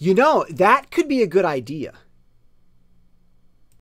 You know, that could be a good idea.